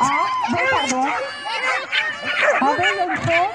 Ah, bon pardon. Avec une chose.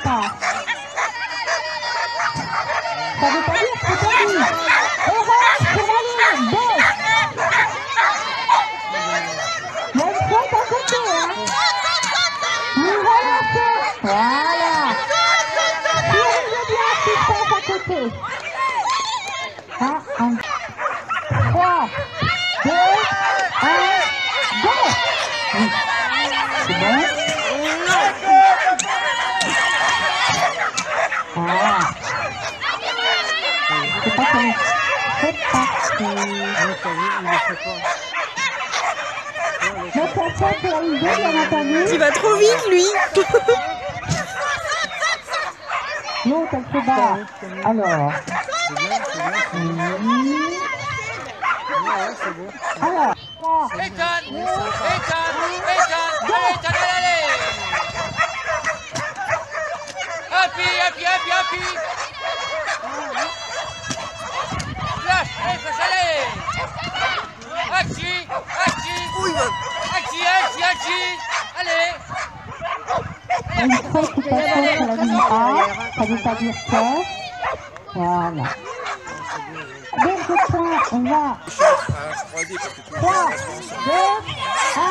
Voilà. Bien à côté. Un, un. Trois, deux, un, go. Oui. C'est bon. Voilà. C'est pas fini. C'est parti. Notre affaire sur la ligne B, bien entendu. Il va trop vite, lui. L'autre, elle se bat. Alors. Alors. Ethan Ethan Ethan Allez, Ethan, allez, allez Happy, happy, happy, happy Flash, allez, flash, allez Axi, Axi Axi, Axi, Axi Une faute qui passe sur la ligne A, ça veut pas dire que. Voilà. Donc, ce point, on va. 3, 2, 1,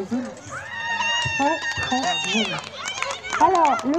啊啊啊啊